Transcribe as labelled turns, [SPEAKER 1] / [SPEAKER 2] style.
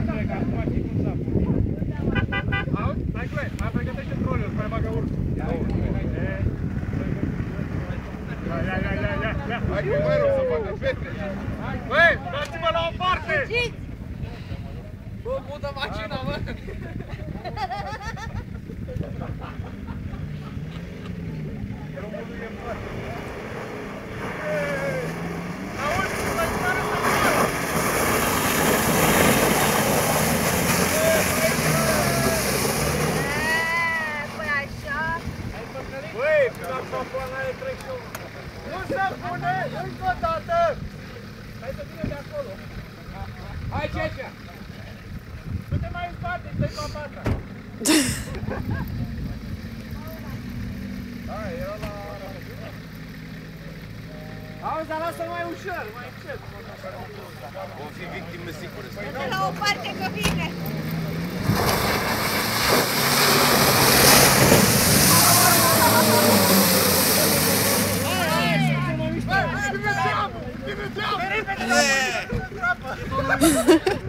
[SPEAKER 1] ursurile, că acum știi cum s-a pus.
[SPEAKER 2] Auzi? Stai cu ei, mai pregătește trolul, care bagă ursul. Ia, ia, ia, ia, ia, ia. Hai cu mărul să facă fete. Băi, dați-mă la o parte!
[SPEAKER 3] Bă, mută mașina, mă!
[SPEAKER 2] Românul e în parte. Ei, Auzi, stai cu mărul să moară!
[SPEAKER 4] Păi așa.
[SPEAKER 2] Băi, la campoana e trec și eu. Nu se pune încă o dată! Hai să vină de acolo.
[SPEAKER 1] Hai, Cecea!
[SPEAKER 2] Du-te mai în spate, stai cu apata. Hai, era la...
[SPEAKER 1] Auzi, dar lasă mai ușor, mai încet.
[SPEAKER 3] Vom fi victime sigure.
[SPEAKER 4] De la o parte că vine.
[SPEAKER 2] Berapa?